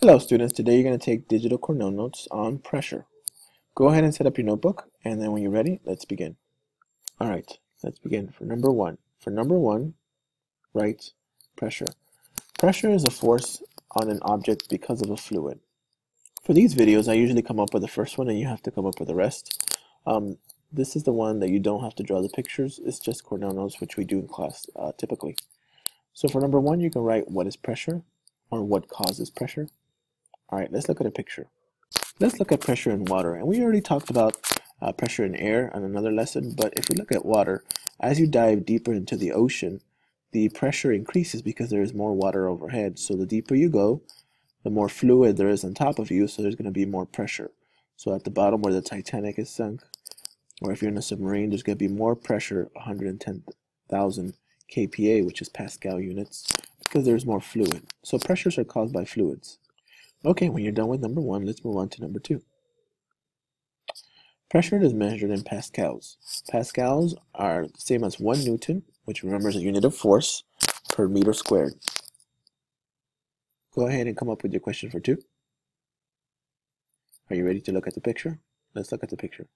Hello students, today you're going to take digital Cornell notes on pressure. Go ahead and set up your notebook and then when you're ready, let's begin. Alright, let's begin for number one. For number one, write pressure. Pressure is a force on an object because of a fluid. For these videos, I usually come up with the first one and you have to come up with the rest. Um, this is the one that you don't have to draw the pictures, it's just Cornell notes which we do in class uh, typically. So for number one, you can write what is pressure or what causes pressure. All right, let's look at a picture. Let's look at pressure in water. And we already talked about uh, pressure in air on another lesson, but if we look at water, as you dive deeper into the ocean, the pressure increases because there is more water overhead. So the deeper you go, the more fluid there is on top of you, so there's going to be more pressure. So at the bottom where the Titanic is sunk, or if you're in a submarine, there's going to be more pressure, 110,000 kPa, which is Pascal units, because there's more fluid. So pressures are caused by fluids. Okay, when you're done with number one, let's move on to number two. Pressure is measured in pascals. Pascals are the same as 1 Newton, which remember is a unit of force, per meter squared. Go ahead and come up with your question for two. Are you ready to look at the picture? Let's look at the picture.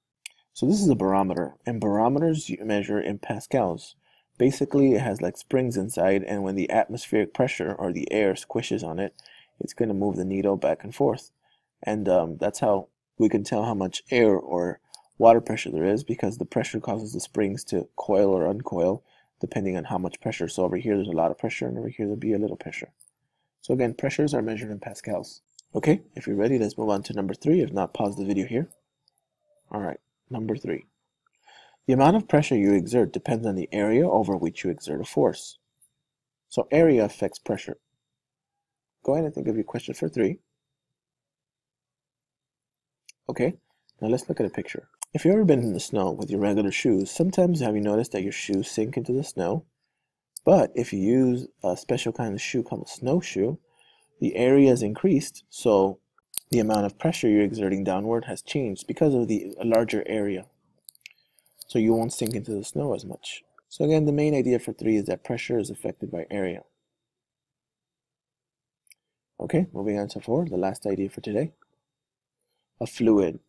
So this is a barometer, and barometers you measure in pascals. Basically, it has like springs inside, and when the atmospheric pressure or the air squishes on it, it's going to move the needle back and forth. And um, that's how we can tell how much air or water pressure there is because the pressure causes the springs to coil or uncoil depending on how much pressure. So over here there's a lot of pressure and over here there'll be a little pressure. So again, pressures are measured in pascals. Okay, if you're ready, let's move on to number three. If not, pause the video here. All right, number three. The amount of pressure you exert depends on the area over which you exert a force. So area affects pressure. Go ahead and think of your question for three. Okay, now let's look at a picture. If you've ever been in the snow with your regular shoes, sometimes have you noticed that your shoes sink into the snow? But if you use a special kind of shoe called a snowshoe, the area is increased, so the amount of pressure you're exerting downward has changed because of the larger area. So you won't sink into the snow as much. So again, the main idea for three is that pressure is affected by area. Okay, moving on to four, the last idea for today. A fluid.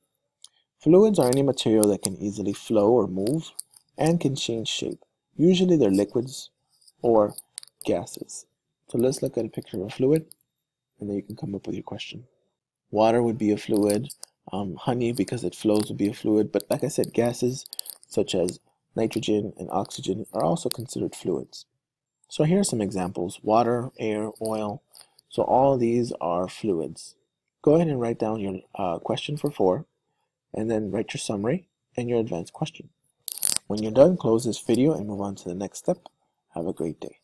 Fluids are any material that can easily flow or move and can change shape. Usually they're liquids or gases. So let's look at a picture of a fluid and then you can come up with your question. Water would be a fluid. Um, honey, because it flows, would be a fluid. But like I said, gases such as nitrogen and oxygen are also considered fluids. So here are some examples. Water, air, oil, so all these are fluids. Go ahead and write down your uh, question for four, and then write your summary and your advanced question. When you're done, close this video and move on to the next step. Have a great day.